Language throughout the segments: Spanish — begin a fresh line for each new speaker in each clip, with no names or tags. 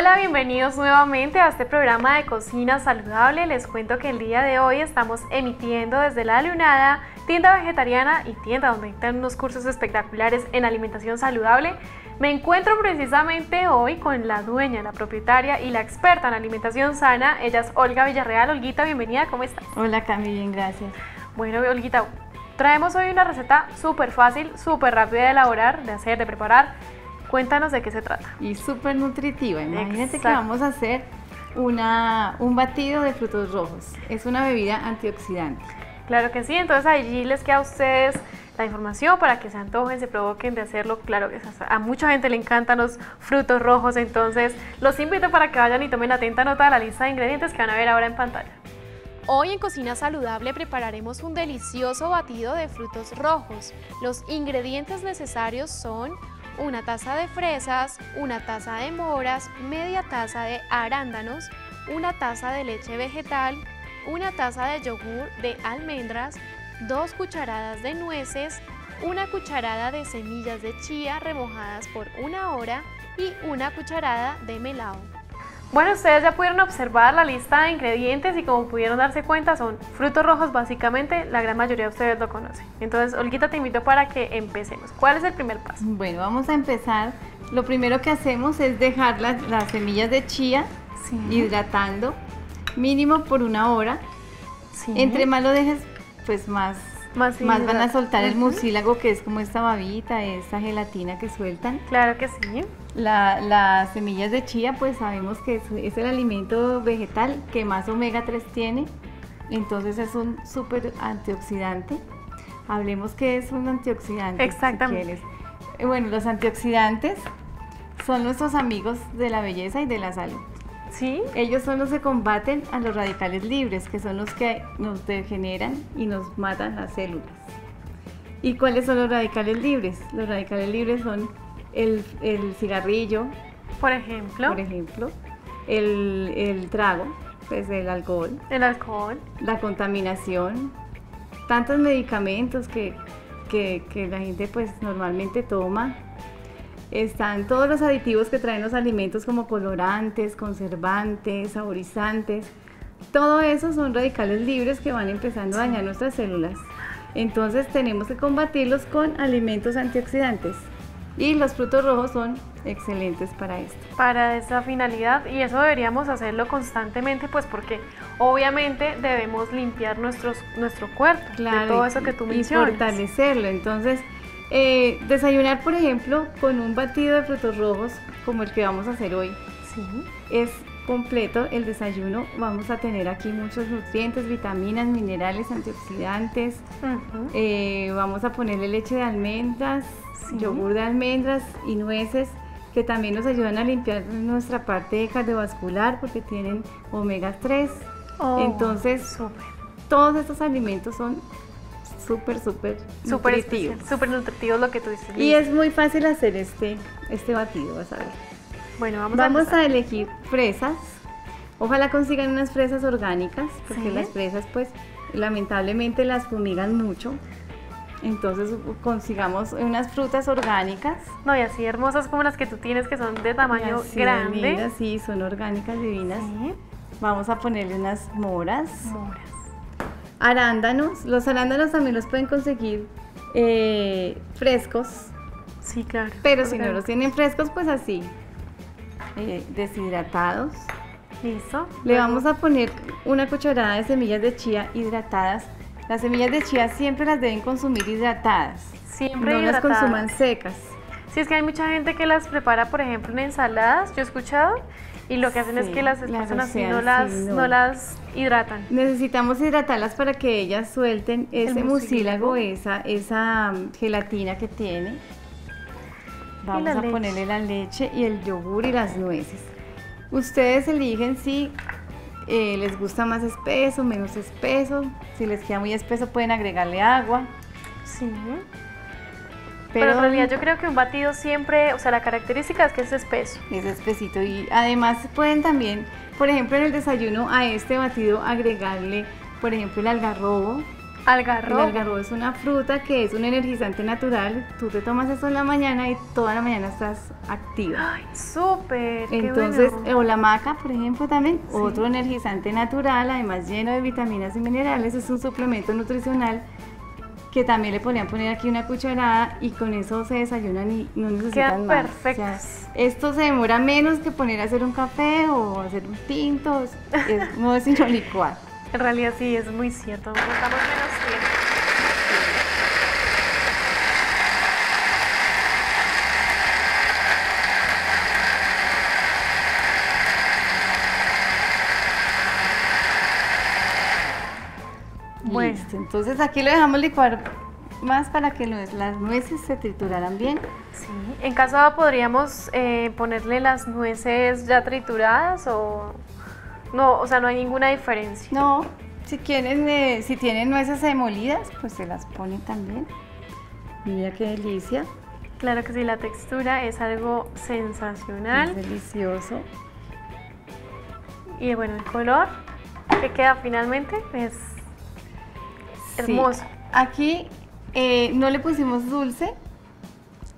Hola, bienvenidos nuevamente a este programa de cocina saludable. Les cuento que el día de hoy estamos emitiendo desde La Lunada, tienda vegetariana y tienda donde están unos cursos espectaculares en alimentación saludable. Me encuentro precisamente hoy con la dueña, la propietaria y la experta en alimentación sana. Ella es Olga Villarreal. Olguita, bienvenida, ¿cómo estás?
Hola Cami, bien, gracias.
Bueno, Olguita, traemos hoy una receta súper fácil, súper rápida de elaborar, de hacer, de preparar Cuéntanos de qué se trata.
Y súper nutritiva. Imagínate que vamos a hacer una, un batido de frutos rojos. Es una bebida antioxidante.
Claro que sí, entonces allí les queda a ustedes la información para que se antojen, se provoquen de hacerlo. Claro que a mucha gente le encantan los frutos rojos, entonces los invito para que vayan y tomen atenta nota de la lista de ingredientes que van a ver ahora en pantalla. Hoy en Cocina Saludable prepararemos un delicioso batido de frutos rojos. Los ingredientes necesarios son una taza de fresas, una taza de moras, media taza de arándanos, una taza de leche vegetal, una taza de yogur de almendras, dos cucharadas de nueces, una cucharada de semillas de chía remojadas por una hora y una cucharada de melao. Bueno, ustedes ya pudieron observar la lista de ingredientes y como pudieron darse cuenta son frutos rojos básicamente, la gran mayoría de ustedes lo conocen. Entonces, Olguita, te invito para que empecemos. ¿Cuál es el primer paso?
Bueno, vamos a empezar. Lo primero que hacemos es dejar las, semillas de chía hidratando mínimo por una hora. Entre más lo dejes, pues más más, van a soltar el mucílago, que es como esta babita, esta gelatina que sueltan.
Claro que sí.
las semillas de chía, pues sabemos que es, el alimento vegetal que más omega 3 tiene, entonces es un súper antioxidante. Hablemos que es un antioxidante.
Exactamente.
Eh, bueno, los antioxidantes son nuestros amigos de la belleza y de la salud.
¿Sí?
Ellos son los que combaten a los radicales libres, que son los que nos degeneran y nos matan las células. ¿Y cuáles son los radicales libres? Los radicales libres son el, cigarrillo,
por ejemplo,
por ejemplo el, trago, pues el alcohol,
el alcohol,
la contaminación, tantos medicamentos que, que, que la gente pues normalmente toma están todos los aditivos que traen los alimentos como colorantes, conservantes, saborizantes. Todo eso son radicales libres que van empezando a dañar nuestras células. Entonces tenemos que combatirlos con alimentos antioxidantes. Y los frutos rojos son excelentes para esto.
Para esa finalidad y eso deberíamos hacerlo constantemente pues porque obviamente debemos limpiar nuestros, nuestro cuerpo de todo eso que tú mencionas.
Y fortalecerlo. Entonces eh, desayunar, por ejemplo, con un batido de frutos rojos, como el que vamos a hacer hoy, es completo el desayuno. Vamos a tener aquí muchos nutrientes, vitaminas, minerales, antioxidantes. Eh, vamos a ponerle leche de almendras, yogur de almendras y nueces que también nos ayudan a limpiar nuestra parte cardiovascular porque tienen omega 3. Entonces, todos estos alimentos son súper, súper nutritivos.
Súper nutritivos lo que tú dices.
Y es muy fácil hacer este, este batido, vas a ver.
Bueno, vamos,
vamos a, elegir fresas. Ojalá consigan unas fresas orgánicas, porque las fresas pues lamentablemente las fumigan mucho. Entonces consigamos unas frutas orgánicas.
No, y así hermosas como las que tú tienes, que son de tamaño grande.
sí, son orgánicas, divinas. Vamos a ponerle unas moras.
Moras
arándanos. Los arándanos también los pueden conseguir eh, frescos.
Sí, claro.
Pero si no los tienen frescos, pues así, eh, deshidratados.
Listo.
Le vamos a poner una cucharada de semillas de chía hidratadas. Las semillas de chía siempre las deben consumir hidratadas.
Siempre
no las consuman secas.
Sí, es que hay mucha gente que las prepara, por ejemplo, en ensaladas, yo he escuchado, y lo que hacen es que las pasan así, no las, no. las hidratan.
Necesitamos hidratarlas para que ellas suelten ese mucílago, esa, esa mm, gelatina que tiene. Vamos a ponerle la leche y el yogur y las nueces. Ustedes eligen si eh, les gusta más espeso, menos espeso. Si les queda muy espeso pueden agregarle agua.
Sí. Pero, en realidad yo creo que un batido siempre, o sea, la característica es que es espeso.
Es espesito y además pueden también, por ejemplo, en el desayuno a este batido agregarle, por ejemplo, el algarrobo,
Algarrobo.
El algarrobo es una fruta que es un energizante natural. Tú te tomas eso en la mañana y toda la mañana estás activa.
Ay, súper. qué
Entonces,
bueno.
o la maca, por ejemplo, también, otro energizante natural, además lleno de vitaminas y minerales, es un suplemento nutricional que también le podrían poner aquí una cucharada y con eso se desayunan y no necesitan más.
perfectos.
esto se demora menos que poner a hacer un café o hacer un tinto, es- es sino licuar.
En realidad sí, es muy cierto. Nos damos menos tiempo. Bueno.
Listo, entonces aquí lo dejamos licuar más para que los- las nueces se trituraran bien.
Sí. En caso podríamos eh, ponerle las nueces ya trituradas o no, o sea, no hay ninguna diferencia.
No, si quieren, eh, si tienen nueces demolidas, pues se las ponen también. Mira qué delicia,
Claro que sí, la textura es algo
es
sensacional
delicioso.
y bueno, el color que queda finalmente es
Sí.
hermoso.
Aquí eh, no le pusimos dulce,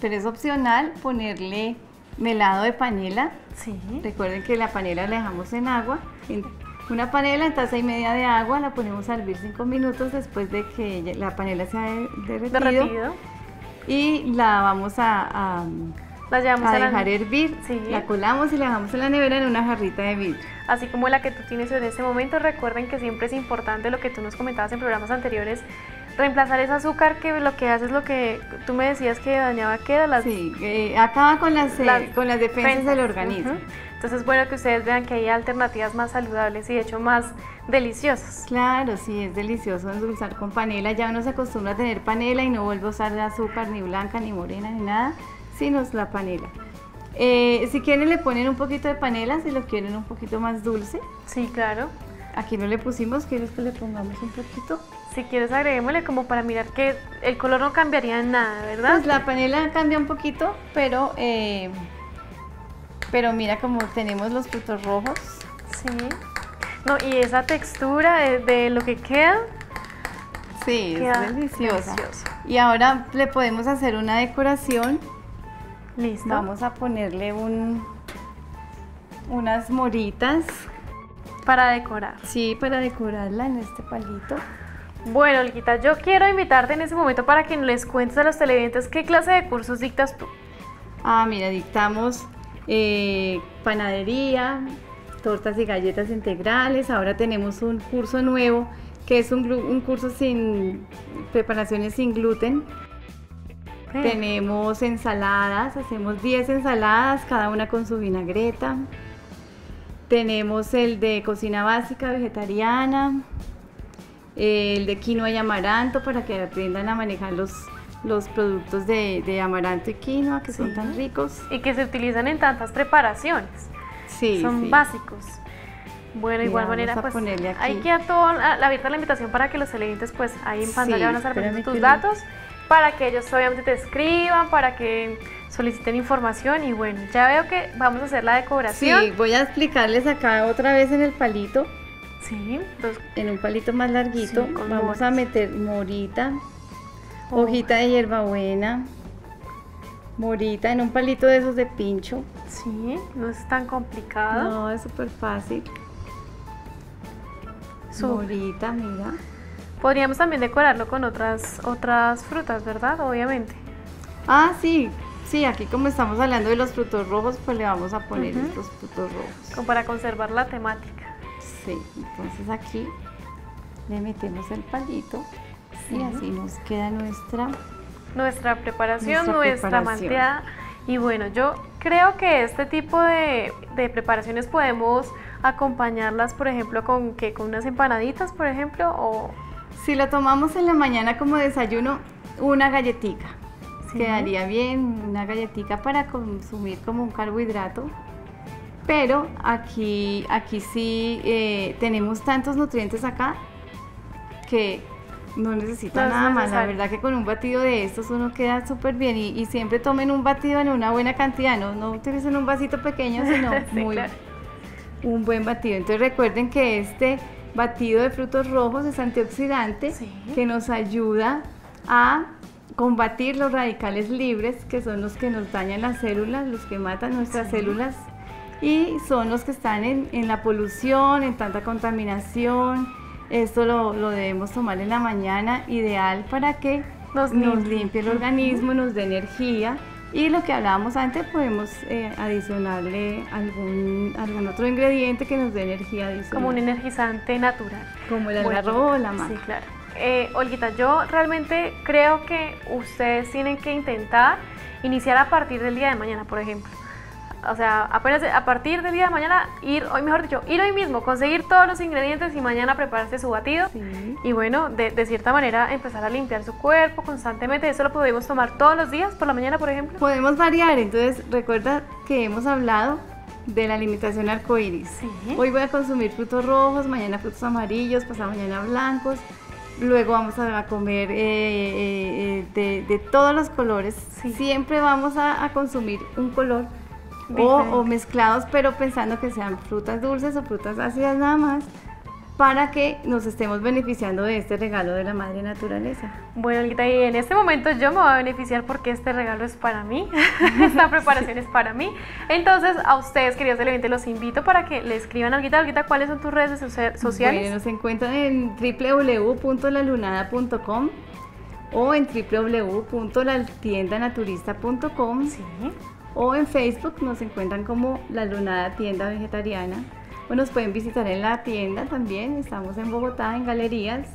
pero es opcional ponerle melado de panela.
Sí.
Recuerden que la panela la dejamos en agua. Una panela en taza y media de agua la ponemos a hervir 5 minutos después de que la panela se ha de- derretido.
Derretido.
Y la vamos a, a-
La llevamos
a
a la-
dejar hervir.
Sí.
La colamos y la dejamos en la nevera en una jarrita de vidrio.
así como la que tú tienes en este momento. Recuerden que siempre es importante lo que tú nos comentabas en programas anteriores, reemplazar ese azúcar que lo que hace es lo que tú me decías que dañaba, que era las,
Sí, eh, acaba con las, eh,
las
con las defensas del organismo.
Entonces es bueno que ustedes vean que hay alternativas más saludables y de hecho más deliciosas.
Claro, sí, es delicioso endulzar con panela. Ya uno se acostumbra a tener panela y no vuelve a usar azúcar ni blanca, ni morena, ni nada, sino la panela. Eh, si quieren le ponen un poquito de panela, si lo quieren un poquito más dulce.
Sí, claro.
Aquí no le pusimos, ¿quieres que le pongamos un poquito?
Si quieres agreguémosle como para mirar que el color no cambiaría en nada, ¿verdad?
Pues la panela cambia un poquito, pero, eh, pero mira como tenemos los frutos rojos.
Sí. No, y esa textura de, de lo que queda,
Sí,
queda
es deliciosa.
delicioso.
Y ahora le podemos hacer una decoración.
Listo.
Vamos a ponerle un, unas moritas,
Para decorar.
sí, para decorarla en este palito.
Bueno, Olguita, yo quiero invitarte en ese momento para que les cuentes a los televidentes qué clase de cursos dictas tú.
Ah, mira, dictamos eh, panadería, tortas y galletas integrales. Ahora tenemos un curso nuevo que es un, un curso sin preparaciones sin gluten. Tenemos ensaladas, hacemos 10 ensaladas, cada una con su vinagreta. Tenemos el de cocina básica vegetariana, el de quinoa y amaranto para que aprendan a manejar los, los productos de, de amaranto y quinoa que son
Sí.
tan ricos.
Y que se utilizan en tantas preparaciones.
Sí,
Son
sí.
básicos. Bueno, de igual manera,
a
pues
ponerle aquí.
ahí queda todo la, abierta la invitación para que los televidentes, pues ahí en
Sí,
pantalla van a estar poniendo tus
que-
datos, para que ellos obviamente te escriban, para que soliciten información y bueno, ya veo que vamos a hacer la decoración.
Sí, voy a explicarles acá otra vez en el palito,
Sí, entonces,
en un palito más larguito.
Sí,
Vamos a meter morita,
Oh.
hojita de hierbabuena, morita en un palito de esos de pincho.
sí, no es tan complicado.
No, es súper fácil.
Su-
Morita, mira.
Podríamos también decorarlo con otras, otras frutas, ¿verdad? Obviamente.
Ah, sí, sí, aquí como estamos hablando de los frutos rojos, pues le vamos a poner estos frutos rojos.
Como para conservar la temática.
Sí, entonces aquí le metemos el palito y
Sí.
así nos queda nuestra
Nuestra preparación,
Nuestra
nuestra,
preparación.
malteada. Y bueno, yo creo que este tipo de, de preparaciones podemos acompañarlas, por ejemplo, con que con unas empanaditas, por ejemplo, o
Si lo tomamos en la mañana como desayuno, una galletica.
Sí.
Quedaría bien una galletica para consumir como un carbohidrato. Pero aquí, aquí sí eh, tenemos tantos nutrientes acá que no necesita
No
nada más. La verdad que con un batido de estos uno queda súper bien y, y siempre tomen un batido en una buena cantidad. No, no utilicen un vasito pequeño, sino
Sí,
muy,
claro.
un buen batido. Entonces recuerden que este batido de frutos rojos es antioxidante que nos ayuda a combatir los radicales libres, que son los que nos dañan las células, los que matan nuestras células y son los que están en, en, la polución, en tanta contaminación. Esto lo, lo, debemos tomar en la mañana, ideal para que nos, limpie el organismo, nos dé energía. Y lo que hablábamos antes, podemos eh, adicionarle algún, algún otro ingrediente que nos dé energía adicional.
Como un energizante natural.
Como el arroz o la maca.
Sí, claro. Eh, Olguita, yo realmente creo que ustedes tienen que intentar iniciar a partir del día de mañana, por ejemplo o sea, apenas a partir del día de mañana, ir, hoy mejor dicho, ir hoy mismo, conseguir todos los ingredientes y mañana prepararse su batido. Y bueno, de, de, cierta manera empezar a limpiar su cuerpo constantemente. Eso lo podemos tomar todos los días, por la mañana, por ejemplo.
Podemos variar, entonces recuerda que hemos hablado de la limitación arcoíris. Hoy voy a consumir frutos rojos, mañana frutos amarillos, pasado mañana blancos. Luego vamos a comer eh, eh, eh, de, todos los colores. Siempre vamos a, a consumir un color o, mezclados, pero pensando que sean frutas dulces o frutas ácidas nada más, para que nos estemos beneficiando de este regalo de la madre naturaleza.
Bueno, y en este momento yo me voy a beneficiar porque este regalo es para mí, esta preparación es para mí. Entonces, a ustedes, queridos televidentes, los invito para que le escriban a Olguita. Olguita, ¿cuáles son tus redes sociales?
Bueno, nos encuentran en www.lalunada.com o en www.latiendanaturista.com. Sí o en Facebook nos encuentran como La Lunada Tienda Vegetariana. O nos pueden visitar en la tienda también, estamos en Bogotá en galerías,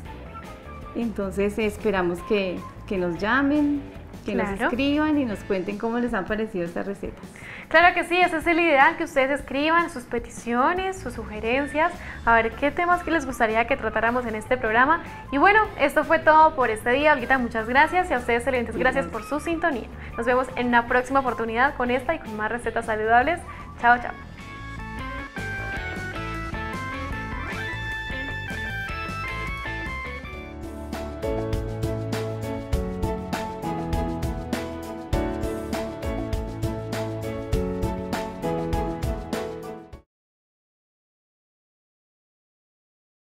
entonces esperamos que, que nos llamen, que nos escriban y nos cuenten cómo les han parecido estas recetas.
Claro que sí, ese es el ideal, que ustedes escriban sus peticiones, sus sugerencias, a ver qué temas que les gustaría que tratáramos en este programa. Y bueno, esto fue todo por este día. Olguita, muchas gracias y a ustedes, excelentes gracias por su sintonía. Nos vemos en una próxima oportunidad con esta y con más recetas saludables. Chao, chao.